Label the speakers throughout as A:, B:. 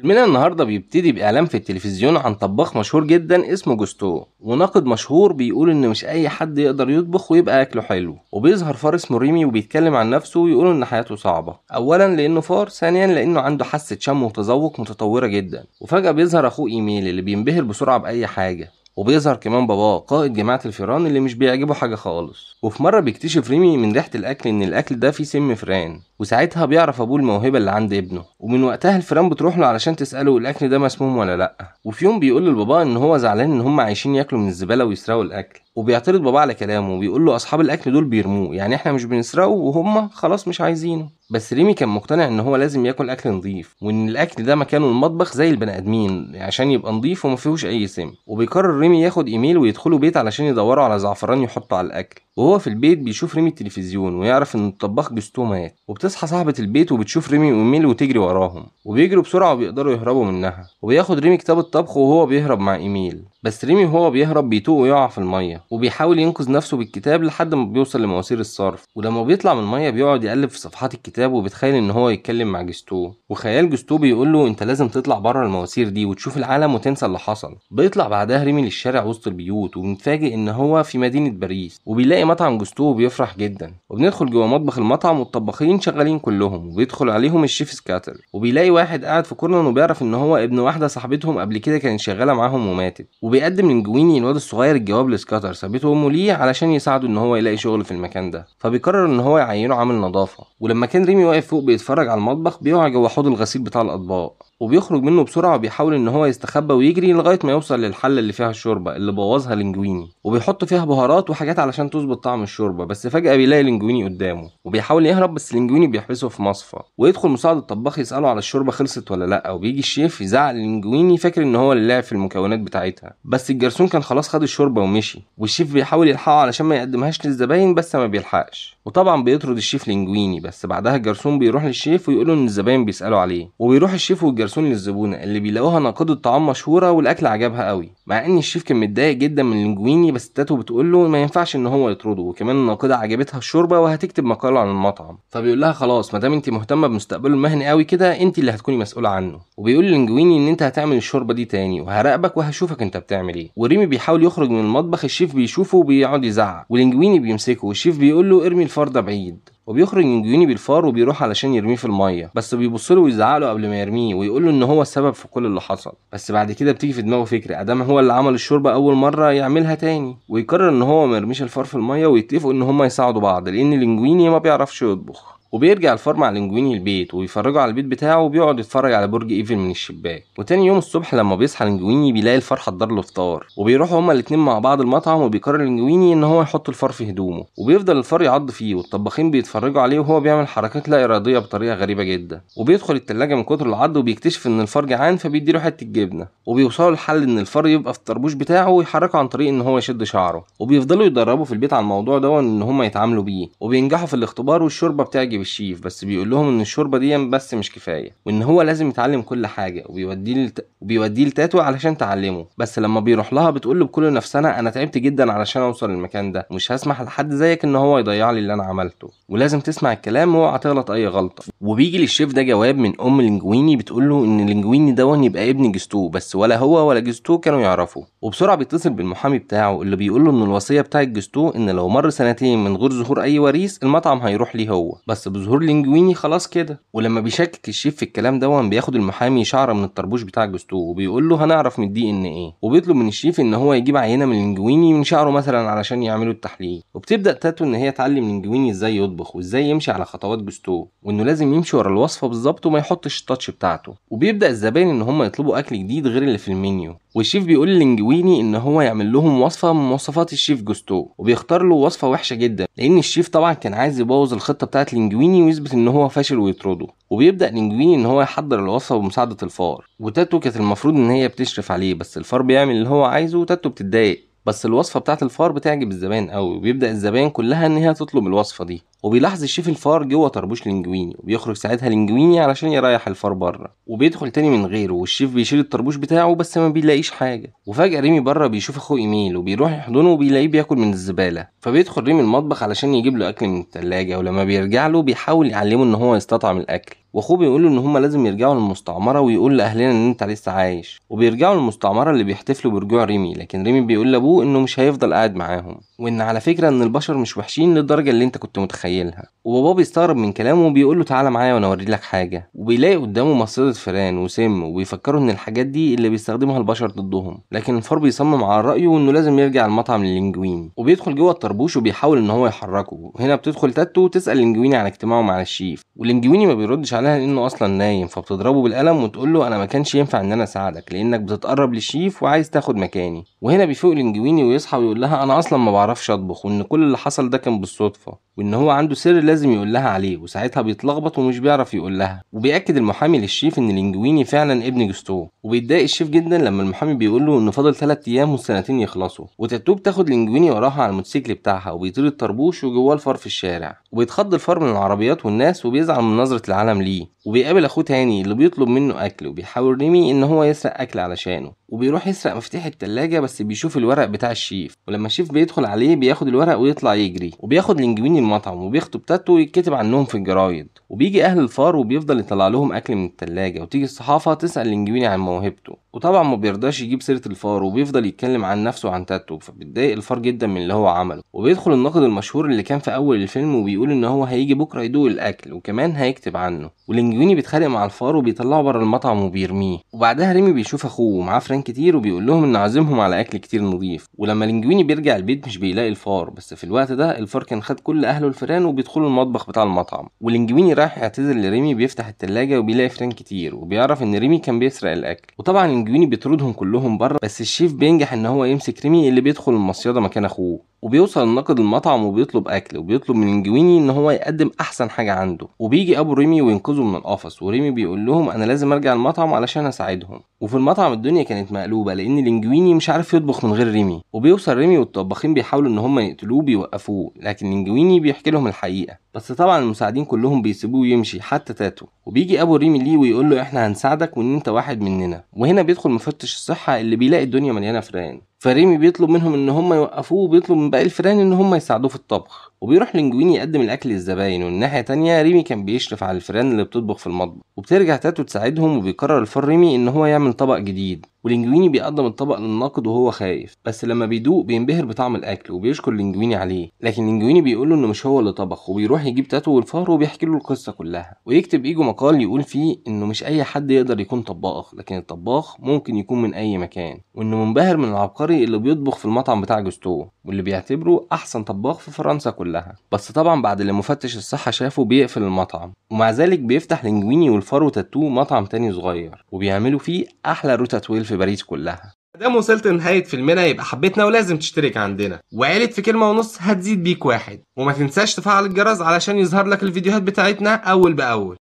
A: فيلمنا النهارده بيبتدي بإعلان في التلفزيون عن طباخ مشهور جدا اسمه جوستو. وناقد مشهور بيقول إن مش أي حد يقدر يطبخ ويبقى أكله حلو. وبيظهر فار اسمه ريمي وبيتكلم عن نفسه ويقول إن حياته صعبة. أولا لأنه فار ثانيا لأنه عنده حاسة شم وتذوق متطورة جدا. وفجأة بيظهر أخوه إيميل اللي بينبهر بسرعة بأي حاجة. وبيظهر كمان باباه قائد جماعة الفيران اللي مش بيعجبه حاجة خالص. وفي مرة بيكتشف ريمي من ريحة الأكل إن الأكل ده فيه سم فران. وساعتها بيعرف أبوه الموهبة اللي عند ابنه. ومن وقتها الفيران بتروح له علشان تسأله الأكل ده مسموم ولا لأ. وفي يوم بيقول لباباه إن هو زعلان إن هم عايشين ياكلوا من الزبالة ويسرقوا الأكل. وبيعترض باباه على كلامه وبيقول له أصحاب الأكل دول بيرموه. يعني إحنا مش بنسرقه وهم خلاص مش عايزينه. بس ريمي كان مقتنع إن هو لازم ياكل أكل نظيف. وإن الأكل ده مكانه المطبخ زي البني آدمين. عشان يبقى نظيف وما فيهوش أي سم. وبيقرر ريمي ياخد إيميل ويدخلوا بيت علشان يدوروا على زعفران يحطه على الأكل. وهو في البيت بيشوف ريمي التلفزيون ويعرف إن الطباخ جوستو مات. وبتصحى صاحبة البيت وبتشوف ريمي وايميل وتجري وراهم. وبيجروا بسرعة وبيقدروا يهربوا منها. وبياخد ريمي كتاب الطبخ وهو بيهرب مع إيميل. بس ريمي وهو بيهرب بيتوه ويقع في المية وبيحاول ينقذ نفسه بالكتاب لحد ما بيوصل لمواسير الصرف. ولما بيطلع من المية بيقعد يقلب في صفحات الكتاب وبيتخيل إن هو بيتكلم مع جوستو وخيال جوستو بيقول له أنت لازم تطلع بره المواسير دي وتشوف العالم وتنسى اللي حصل. بيطلع بعدها ريمي للشارع وسط البيوت وبنتفاجئ إن هو في مدينة باريس. وبيلاقي مطعم جوستو وبيفرح جدا. وبندخل جوه مطبخ المطعم والطباخين شغالين كلهم وبيدخل عليهم الشيف سكاتر. وبيلاقي واحد قاعد في corner وبيعرف إن هو ابن واحدة صاحبتهم قبل كده كانت شغالة معاهم وماتت. وبيقدم لنجويني الواد الصغير الجواب لسكاتر سابته أمه ليه علشان يساعده إن هو يلاقي شغل في المكان ده. فبيقرر إن هو يعينه عامل نظافة ولما كان ريمي واقف فوق بيتفرج على المطبخ بيقع جوه حوض الغسيل بتاع الأطباق. وبيخرج منه بسرعة وبيحاول إن هو يستخبى ويجري لغاية ما يوصل للحلة اللي فيها الشوربة اللي بوظها لينجويني. وبيحط فيها بهارات وحاجات علشان تظبط طعم الشوربة بس فجأة بيلاقي لينجويني قدامه وبيحاول يهرب بس لينجويني بيحبسه في مصفى. ويدخل مساعد الطباخ يسأله على الشوربة خلصت ولا لأ وبيجي الشيف يزعق لينجويني فاكر إن هو اللي لعب في المكونات بتاعتها. بس الجرسون كان خلاص خد الشوربة ومشي والشيف بيحاول يلحقه علشان ما يقدمهاش للزباين بس ما بيلحقش. وطبعا بيطرد الشيف لينجويني بس بعدها الجرسون بيروح للشيف ويقول إن الزباين بيسألوا عليه. وبيروح الشيف والجرسون للزبونه اللي بيلاقوها ناقده طعام مشهورة والأكل عجبها قوي مع إن الشيف كان متضايق جدا من لينجويني بس تاتو بتقول له ما ينفعش إن هو يطرده وكمان الناقدة عجبتها الشوربة وهتكتب مقالة عن المطعم. فبيقول لها خلاص ما دام انت مهتمة بمستقبله المهني قوي كده انت اللي هتكوني مسؤولة عنه. وبيقول لينجويني إن أنت هتعمل الشوربة دي تاني وهراقبك وهشوفك أنت بتعمل إيه. وريمي بيحاول يخرج من المطبخ الشيف بيشوفه وبيقعد يزعق ولينجويني بيمسكه والشيف بيقول له ارمي الفار ده بعيد. وبيخرج لينجويني بالفار وبيروح علشان يرميه في المية. بس بيبص له ويزعق له قبل ما يرميه ويقول له إن هو السبب في كل اللي حصل. بس بعد كده بتيجي في دماغه فكرة. مادام هو اللي عمل الشوربة أول مرة يعملها تاني. ويقرر إن هو ما يرميش الفار في المية ويتفقوا إن هما يساعدوا بعض لأن لينجويني ما بيعرفش يطبخ. وبيرجع الفار مع لينجويني البيت ويفرجوا على البيت بتاعه وبيقعد يتفرج على برج إيفل من الشباك. وتاني يوم الصبح لما بيصحى لينجويني بيلاقي الفار حضر له فطار. وبيروحوا هما الاتنين مع بعض المطعم وبيقرر لينجويني إن هو يحط الفار في هدومه. وبيفضل الفار يعض فيه والطباخين بيتفرجوا عليه وهو بيعمل حركات لا إرادية بطريقة غريبة جدا. وبيدخل التلاجة من كتر العض وبيكتشف إن الفار جعان فبيديله حتة جبنة. وبيوصلوا لحل إن الفار يبقى في الطربوش بتاعه ويحركه عن طريق إن هو يشد شعره. وبيفضلوا يدربوا في البيت على الموضوع ده ان هما يتعاملوا بيه. وبينجحوا في الاختبار والشوربة بتعجب الشيف بس بيقول لهم إن الشوربة دي بس مش كفاية وإن هو لازم يتعلم كل حاجة وبيوديه. وبيوديه لتاتو علشان تعلمه. بس لما بيروح لها بتقول له بكل نفسنة أنا تعبت جدا علشان أوصل للمكان ده ومش هسمح لحد زيك إن هو يضيع لي اللي أنا عملته. ولازم تسمع الكلام وأوعى تغلط أي غلطة. وبيجي للشيف ده جواب من أم لينجويني بتقول له إن لينجويني ده يبقى ابن جوستو بس ولا هو ولا جوستو كانوا يعرفوا. وبسرعة بيتصل بالمحامي بتاعه اللي بيقول له إن الوصية بتاعت جوستو إن لو مر سنتين من غير ظهور أي وريث المطعم هيروح ليه هو. بس بظهور لينجويني خلاص كده. ولما بيشكك الشيف في الكلام ده بياخد المحامي شعرة من الطربوش بتاع جوستو وبيقول له هنعرف من ال DNA. وبيطلب من الشيف إن هو يجيب عينة من لينجويني من شعره مثلا علشان يعملوا التحليل. وبتبدأ تاتو إن هي تعلم لينجويني إزاي يطبخ وإزاي يمشي على خطوات جوستو وإنه لازم يمشي ورا الوصفة بالظبط وما يحطش ال touch بتاعته. وبيبدأ الزباين إن هم يطلبوا أكل جديد غير اللي في المنيو. والشيف بيقول للينجويني إن هو يعمل لهم وصفة من مواصفات الشيف جوستو وبيختار له وصفة وحشة جدا لأن الشيف طبعا كان عايز يبوظ الخطة بتاعت لينجويني ويثبت إن هو فاشل ويطرده وبيبدأ لينجويني إن هو يحضر الوصفة بمساعدة الفار. وتاتو كانت المفروض إن هي بتشرف عليه بس الفار بيعمل اللي هو عايزه وتاتو بتتضايق. بس الوصفة بتاعت الفار بتعجب الزبائن قوي وبيبدأ الزبائن كلها إن هي تطلب الوصفة دي. وبيلاحظ الشيف الفار جوه طربوش لينجويني وبيخرج ساعتها لينجويني علشان يريح الفار بره. وبيدخل تاني من غيره والشيف بيشيل الطربوش بتاعه بس ما بيلاقيش حاجة. وفجأة ريمي بره بيشوف أخوه إيميل وبيروح يحضنه وبيلاقيه بياكل من الزبالة. فبيدخل ريمي المطبخ علشان يجيب له أكل من التلاجة ولما بيرجع له بيحاول يعلمه إن هو يستطعم الأكل. وأخوه بيقول له إن هما لازم يرجعوا للمستعمرة ويقول لأهلنا إن أنت لسه عايش. وبيرجعوا للمستعمرة اللي بيحتفلوا برجوع ريمي لكن ريمي بيقول لأبوه إنه مش هيفضل قاعد معاهم. وإن على فكرة إن البشر مش وحشين للدرجة اللي أنت كنت متخيلها. وباباه بيستغرب من كلامه وبيقول له تعالى معايا وأنا اوري لك حاجة. وبيلاقي قدامه مصيدة فئران وسم وبيفكروا إن الحاجات دي اللي بيستخدمها البشر ضدهم. لكن الفار بيصمم على رأيه وانه لازم يرجع المطعم للينجويني. وبيدخل جوه الطربوش وبيحاول إن هو يحركه. وهنا بتدخل تاتو تسال لينجويني عن اجتماعه مع الشيف. واللينجويني ما بيردش عليها لأنه أصلا نايم فبتضربه بالقلم وتقول له أنا ما كانش ينفع إن أنا أساعدك لأنك بتتقرب للشيف وعايز تاخد مكاني. وهنا بيفوق لينجويني ويصحى ويقول لها أنا أصلا ما بعرفش أطبخ وإن كل اللي حصل ده كان بالصدفة وإن هو عنده سر لازم يقول لها عليه وساعتها بيتلخبط ومش بيعرف يقول لها. وبيأكد المحامي للشيف إن لينجويني فعلا ابن جستو. وبيتضايق الشيف جدا لما المحامي بيقول له ان فاضل 3 أيام والسنتين يخلصوا. وتاتو بتاخد لينجويني وراها على الموتوسيكل بتاعها وبيطير الطربوش وجواه الفار في الشارع. وبيتخض الفار من العربيات والناس وبيزعل من نظرة العالم ليه. وبيقابل أخوه تاني اللي بيطلب منه أكل وبيحاول ريمي إن هو يسرق أكل علشانه. وبيروح يسرق مفتاح التلاجة بس بيشوف الورق بتاع الشيف. ولما الشيف بيدخل عليه بياخد الورق ويطلع يجري. وبياخد لينجويني المطعم وبيخطب تاتو ويتكتب عنهم في الجرايد. وبيجي أهل الفار وبيفضل يطلع لهم أكل من التلاجة. وتيجي الصحافة تسأل لينجويني عن موهبته. وطبعا ما بيرضاش يجيب سيرة الفار وبيفضل يتكلم عن نفسه وعن تاتو فبيتضايق الفار جدا من اللي هو عمله. وبيدخل الناقد المشهور اللي كان في أول الفيلم وبيقول إن هو هيجي بكرة يدوق الأكل وكمان هيكتب عنه. ولينجويني بيتخانق مع الفار وبيطلعه بره المطعم وبيرميه. وبعدها ريمي بيشوف أخوه ومعاه فران كتير وبيقول لهم إن عازمهم على أكل كتير نظيف. ولما لينجويني بيرجع البيت مش بيلاقي الفار بس في الوقت ده الفار كان خد كل أهله الفيران وبيدخلوا المطبخ بتاع المطعم. ولينجويني رايح يعتذر لريمي بيفتح التلاجة وبيلاقي فران كتير وبيعرف إن ريمي كان بيسرق الأكل. وطبعا لينجويني بيطردهم كلهم بره بس الشيف بينجح إن هو يمسك ريمي اللي بيدخل المصيدة مكان أخوه. وبيوصل الناقد المطعم وبيطلب أكل وبيطلب من لينجويني إن هو يقدم أحسن حاجة عنده. وبيجي أبو ريمي وينقذه من القفص وريمي بيقول لهم أنا لازم أرجع المطعم علشان أساعدهم. وفي المطعم الدنيا كانت مقلوبة لأن لينجويني مش عارف يطبخ من غير ريمي. وبيوصل ريمي والطباخين بيحاولوا إن هم يقتلوه بيوقفوه لكن لينجويني بيحكي لهم الحقيقة. بس طبعا المساعدين كلهم بيسيبوه ويمشي حتى تاتو. وبيجي أبو ريمي ليه ويقول له إحنا هنساعدك وإن أنت واحد مننا. وهنا بيدخل مفتش الصحة اللي بيلاقي الدنيا مليانة فران فريمي بيطلب منهم إن هم يوقفوه وبيطلب من باقي الفيران إن هم يساعدوه في الطبخ. وبيروح لينجويني يقدم الأكل للزباين والناحيه تانية ريمي كان بيشرف على الفيران اللي بتطبخ في المطبخ. وبترجع تاتو تساعدهم وبيقرر الفار ريمي إن هو يعمل طبق جديد. ولينجويني بيقدم الطبق للناقد وهو خايف بس لما بيدوق بينبهر بطعم الأكل وبيشكر لينجويني عليه. لكن لينجويني بيقول له إنه مش هو اللي طبخ وبيروح يجيب تاتو والفار وبيحكي له القصة كلها. ويكتب إيجو مقال يقول فيه إنه مش أي حد يقدر يكون طباخ لكن الطباخ ممكن يكون من أي مكان. وإنه منبهر من العبقري اللي بيطبخ في المطعم بتاع جوستو واللي بيعتبره أحسن طباخ في فرنسا كلها. بس طبعا بعد اللي مفتش الصحة شافه بيقفل المطعم ومع ذلك بيفتح لينجويني والفار وتاتو مطعم تاني صغير وبيعملوا فيه أحلى روتاتويل في باريس كلها.
B: مادام وصلت لنهاية فيلمنا يبقى حبيتنا ولازم تشترك عندنا. وعيلة في كلمة ونص هتزيد بيك واحد. وما تنساش تفعل الجرس علشان يظهر لك الفيديوهات بتاعتنا أول بأول.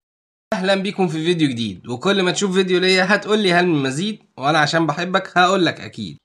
A: أهلا بيكم في فيديو جديد وكل ما تشوف فيديو ليا هتقول لي هل من مزيد وأنا عشان بحبك هقول لك أكيد.